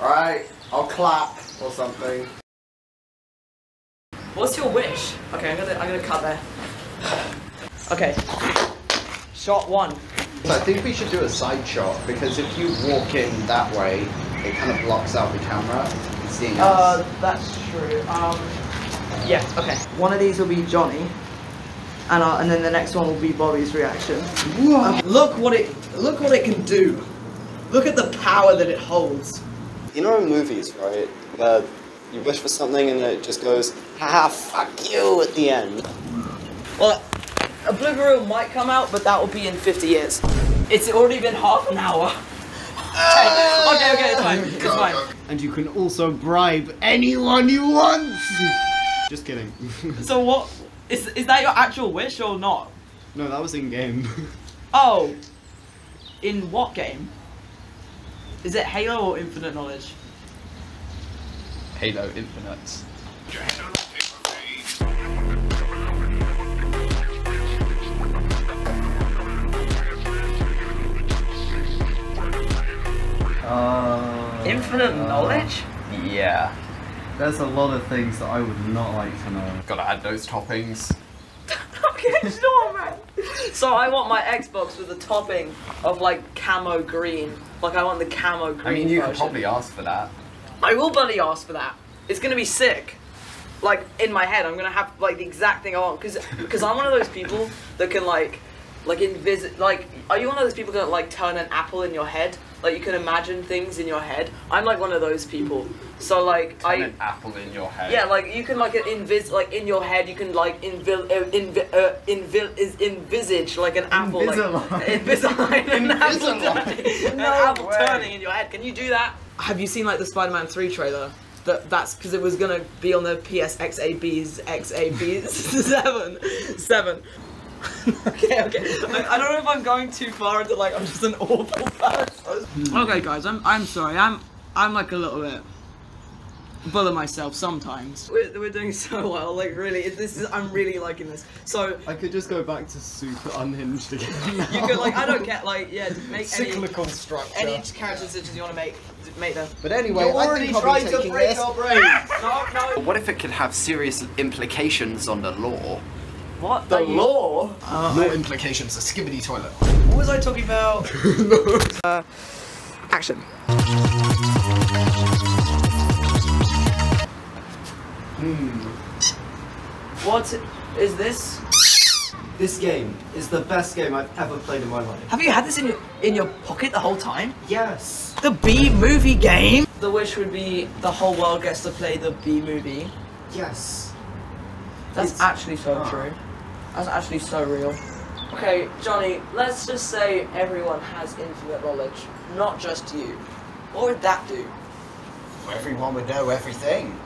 Alright, I'll clap or something. What's your wish? Okay, I'm gonna I'm gonna cut there. Okay. Shot one. So I think we should do a side shot because if you walk in that way, it kind of blocks out the camera. Seeing Uh, us. that's true. Um, yeah. Okay. One of these will be Johnny, and uh, and then the next one will be Bobby's reaction. Um, look what it look what it can do. Look at the power that it holds. You know in movies, right, where you wish for something and it just goes, haha, fuck you at the end. Well, Oblivion might come out, but that will be in 50 years. It's already been half an hour. okay, okay, okay, it's fine. It's fine. And you can also bribe anyone you want. Just kidding. So what is is that your actual wish or not? no, that was in game. Oh, in what game? Is it Halo or Infinite Knowledge? Halo Infinite. Uh, Infinite Knowledge? Yeah. There's a lot of things that I would not like to know. Gotta add those toppings. okay, sure, man. So I want my Xbox with a topping of like camo green. Like I want the camo green. I mean, you could probably ask for that. I will bloody ask for that. It's gonna be sick. Like in my head, I'm gonna have like the exact thing I want because because I'm one of those people that can like like envis like are you one of those people that like turn an apple in your head? Like you can imagine things in your head. I'm like one of those people. So like Turn I an apple in your head. yeah, like you can like invis like in your head you can like invil uh, invi- uh, invil is envisage like an apple like Invisalign an apple Invisalign. turning, an apple way. turning in your head. Can you do that? Have you seen like the Spider-Man 3 trailer? That that's because it was gonna be on the PSXAB's XAB seven seven. okay, okay. I, I don't know if I'm going too far into like I'm just an awful person. Okay, guys, I'm I'm sorry. I'm I'm like a little bit full of myself sometimes. We're, we're doing so well. Like really, this is I'm really liking this. So I could just go back to super unhinged again. you could like I don't get like yeah just make any Cyclical structure. any character decisions you want to make make them. but anyway, I think I'll be taking this. brains. No, no. What if it could have serious implications on the law? What The are you- law. More implications. A Skibidi toilet. What was I talking about? uh, action. Hmm. What is this? This game is the best game I've ever played in my life. Have you had this in your in your pocket the whole time? Yes. The Bee Movie game. The wish would be the whole world gets to play the Bee Movie. Yes. That's It's- actually so true. That's actually so real. Okay, Johnny, let's just say everyone has infinite knowledge, not just you. What would that do? Everyone would know everything.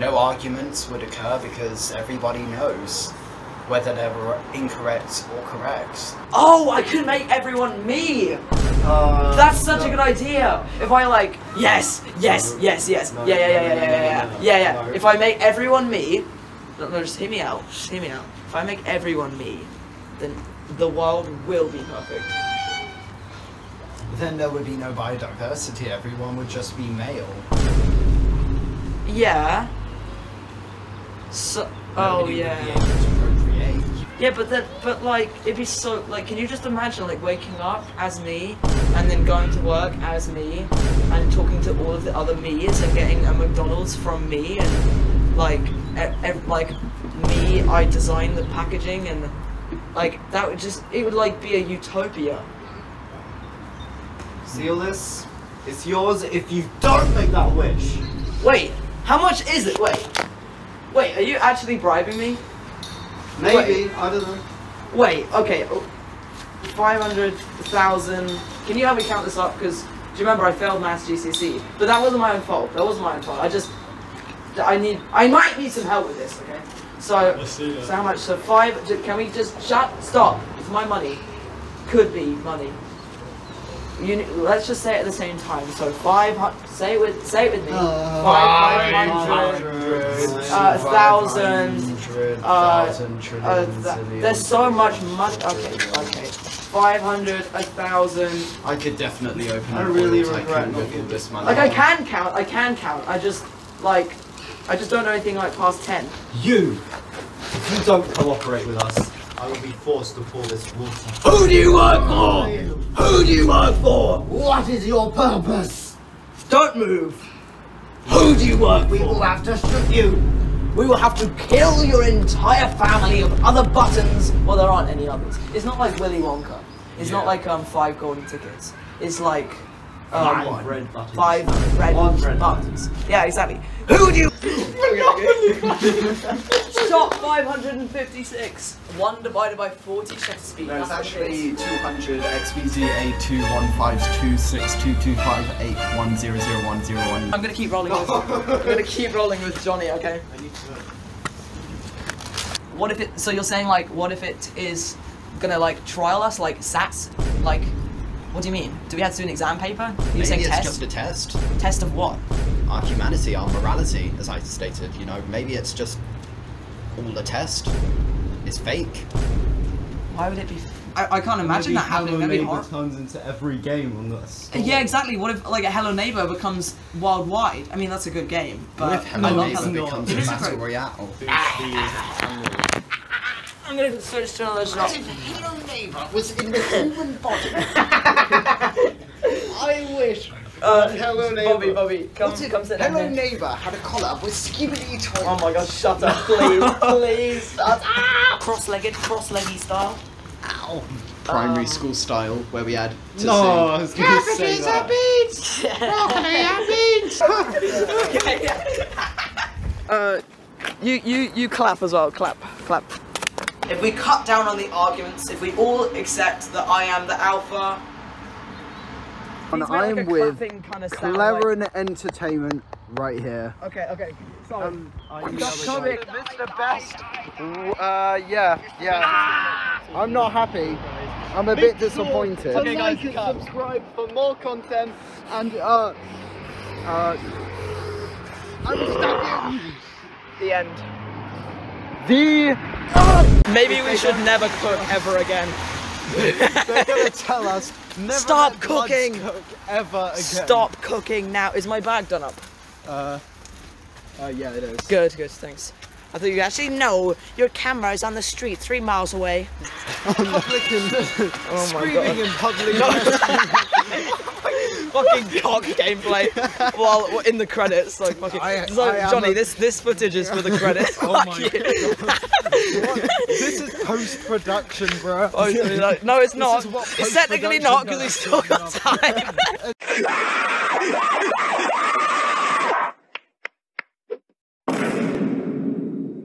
No arguments would occur because everybody knows whether they were incorrect or correct. Oh, I could make everyone me! Uh, That's such no. a good idea! If I like, yes, yes, yes, yes, No, yeah, yeah, yeah, no, yeah, no, yeah, no, yeah, no, no, yeah, yeah. no. If I make everyone me, no, no, just hear me out, just hear me out. If I make everyone me, then the world will be perfect. Then there would be no biodiversity, everyone would just be male. Yeah. So, oh Nobody would yeah. be able to procreate. Yeah, but that, but like, it'd be so like, can you just imagine like waking up as me, and then going to work as me, and talking to all of the other me's and getting a McDonald's from me, and like, e- like me, I designed the packaging, and like that would just, it would like be a utopia. Seal this. It's yours if you don't make that wish. Wait, how much is it? Wait, wait, are you actually bribing me? Maybe. I don't know. Wait, okay. oh, 500,000. Can you help me count this up? Because, do you remember I failed maths GCSE? But that wasn't my own fault. That wasn't my own fault. I just. I need. I might need some help with this, okay? So. So how much? So five. Can we just. Shut. Stop. It's my money. Could be money. You, let's just say it at the same time. So five hundred. Say it with. Say it with me. Five hundred. Uh, thousand, uh, thousand, Uh, trillion, th- there's so much money. Okay, okay. 500, a thousand. I could definitely open I really regret not with this money. Like I can count, I can count. I just like, I just don't know anything like past ten. You! If you don't cooperate with us, I will be forced to pour this water. Who do you work for? Who do you work for? What is your purpose? Don't move. Who do you work for? We will have to shoot you. We will have to kill your entire family of other buttons. Well, there aren't any others. It's not like Willy Wonka. It's not like um five golden tickets. It's like um, Five red buttons. five red red buttons. Yeah, exactly. Who do you? Stop. 556. One divided by 40 shutter speed. No, it's That's what it is. actually 200 XBZA two one five two six two two five eight one zero zero one zero one. I'm gonna keep rolling with. I'm gonna keep rolling with Johnny. Okay. What if it? So you're saying like, what if it is gonna like trial us like SATs? Like, what do you mean? Do we have to do an exam paper? Are you Maybe saying it's test? just a test. Test of what? Our humanity, our morality, as I stated. You know, maybe it's just all a test. It's fake. Why would it be? I, I can't imagine that happening. Hello That'd be Neighbor horrible. turns into every game on that. Yeah, exactly. What if like a Hello Neighbor becomes worldwide? I mean, that's a good game, but What if I Hello love Neighbor Hello becomes a is a battle great- royale? I'm gonna switch to another shot. Hello neighbor was in the human body. I wish. Uh, Hello Bobby, Bobby, come, come sit down Hello here. Neighbor had a collab with Skibidi Toy. Oh my god, shut up, please, please. Shut up. Cross-legged, cross-leggy style. Ow. Primary school style, where we had to No, I was gonna say that. Uh, you, you, you clap as well. Clap, clap. If we cut down on the arguments, if we all accept that I am the alpha. And Please make, like, I'm a with clapping kind of sound, like- Cleron Entertainment right here. Okay, okay. Sorry. Um, Stop coming. Mr. Best. Uh, yeah, yeah. I'm not happy. I'm a bit disappointed. To like and subscribe for more content and uh uh I will stab you. The end. The Maybe we should never cook ever again. they're gonna tell us never Stop cooking. cook ever again. Stop cooking now. Is my bag done up? Uh, uh, yeah, it is. Good, good, thanks. I thought you actually no. Your camera is on the street, three miles away. Public and Oh my screaming in public. Fucking cock gameplay while in the credits. Like fucking. I- so, I Johnny, a- this this footage is for the credits. Oh Fuck my you. this is post production, bro. Oh, no, it's not. It's technically not because we still got time.